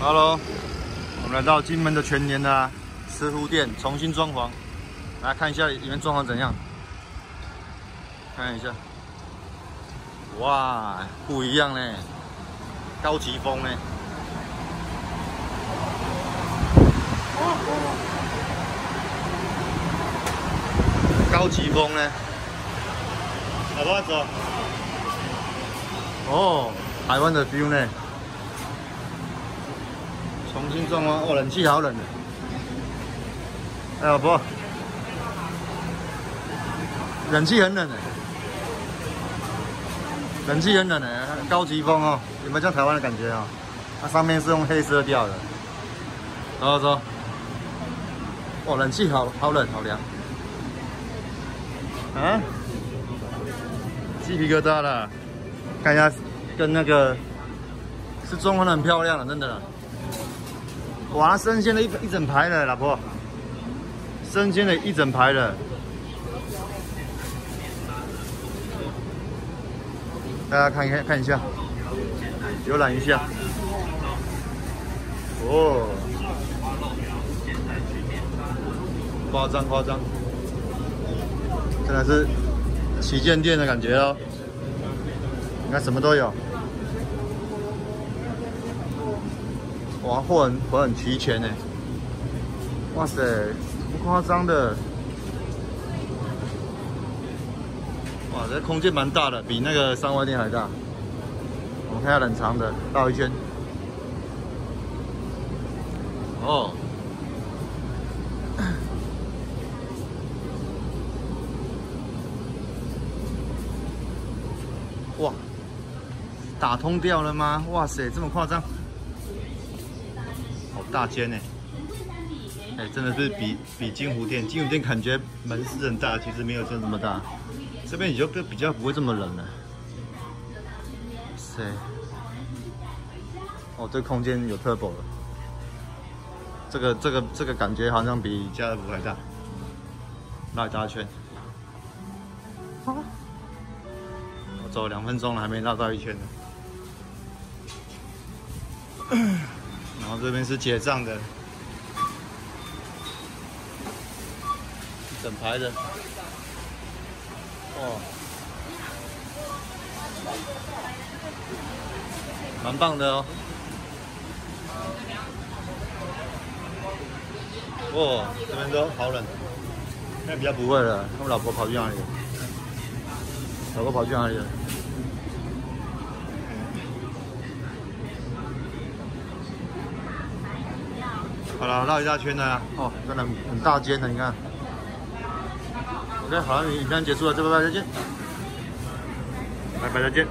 Hello，我们来到金门的全年的石湖店，重新装潢，来看一下里面装潢怎样。看一下，哇，不一样呢，高级风呢。高级风呢？好不好走？哦，台湾的 feel 呢？重新装哦，哦，冷气好冷的。哎，老婆，冷气很冷的，冷气很冷的，高级风哦，有没有像台湾的感觉啊？它上面是用黑色调的。走走。哦，冷气好好冷，好凉。啊，鸡皮疙瘩了。看一下，跟那个是装潢的很漂亮了，真的。哇，生鲜的一一整排的，老婆，生鲜的一整排的。大家看一看，看一下，浏览一下。哦，夸张夸张。真的是旗舰店的感觉哦，你看什么都有，哇，货很货很齐全呢，哇塞，不夸张的，哇，这空间蛮大的，比那个三外店还大。我们看下冷藏的，绕一圈，哦。哇，打通掉了吗？哇塞，这么夸张，好大间呢！哎，真的是比比金湖店，金湖店感觉门是很大，其实没有这么大。这边也就比较不会这么冷了。塞，哦，这空间有 turbo 了，这个这个这个感觉好像比家乐福还大，绕一大圈。我走两分钟了，还没绕到一圈呢。这边是结账的，整排的。哦，蛮棒的哦。哦，这边都好冷，现在比较不会了。我老婆跑去哪里？老婆跑去哪里了？好了，绕一大圈了哦，真的很大间的，你看。OK，好了，影片结束了，拜拜，再见。拜拜，再见。